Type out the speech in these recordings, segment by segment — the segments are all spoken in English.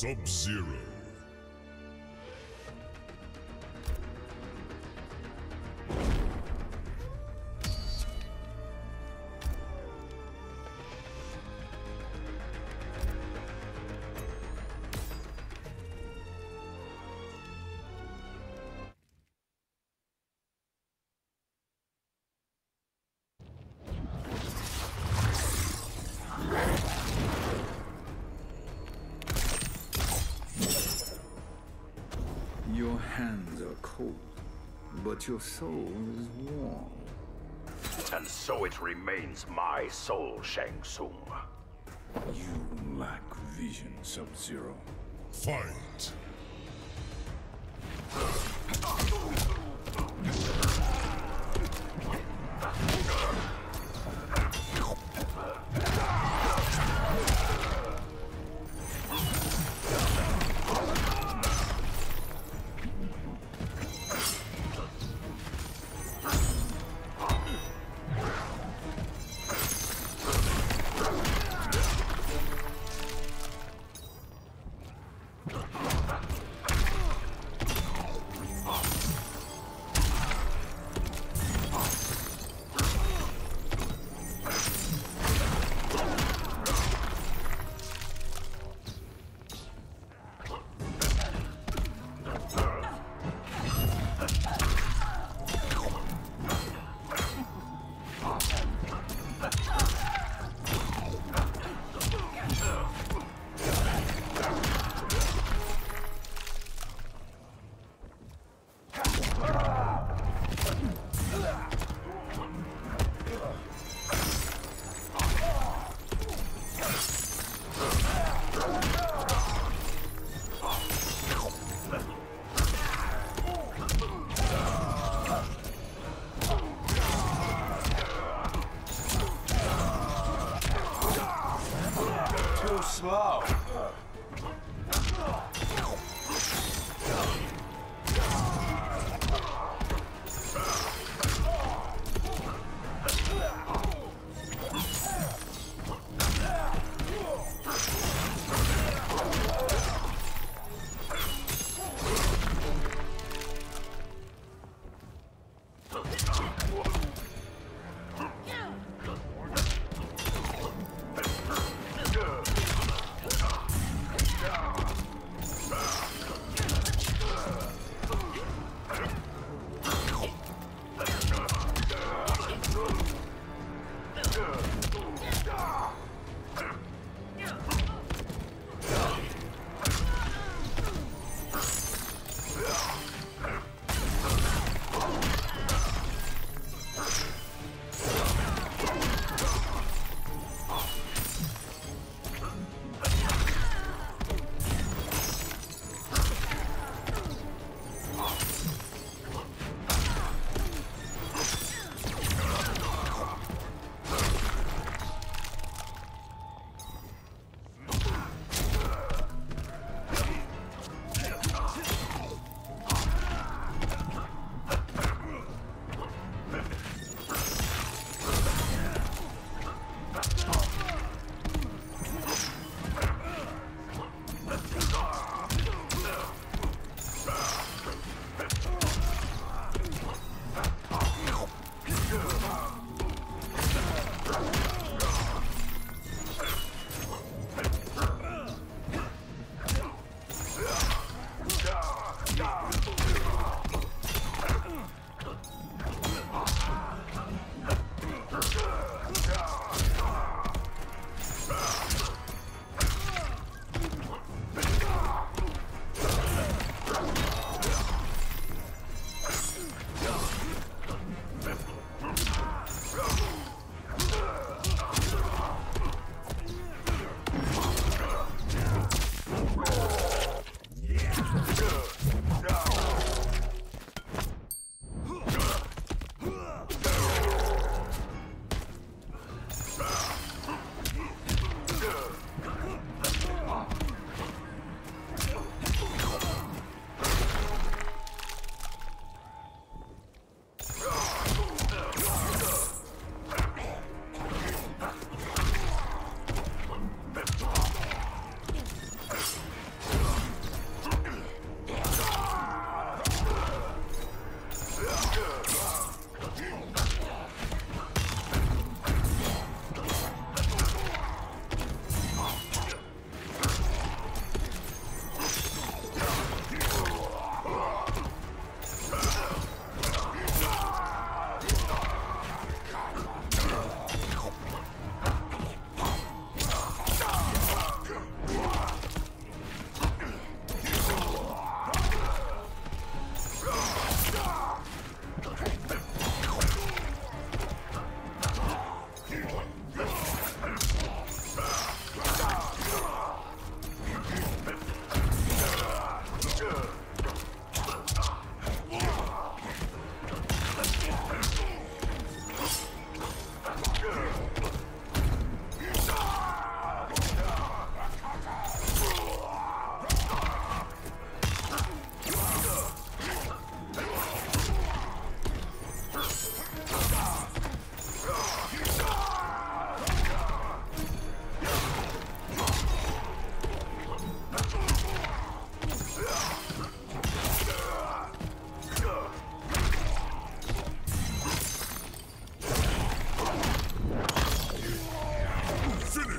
Sub-Zero. But your soul is warm. And so it remains my soul, Shang Tsung. You lack vision, Sub-Zero. Fight!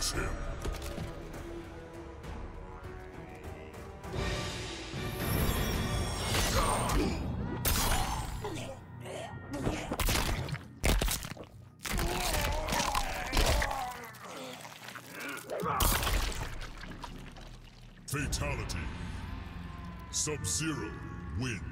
recognize him. Fatality. Sub-Zero wins.